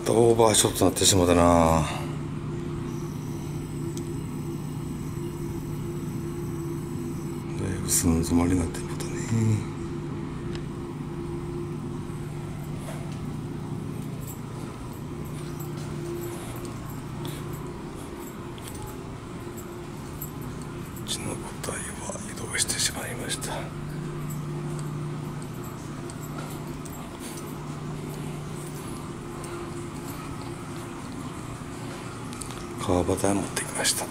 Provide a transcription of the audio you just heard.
たオーバーショットになってしまったな。だいぶすん詰まりになってしまったね。うちの舞台は移動してしまいました。川端へ持ってきました。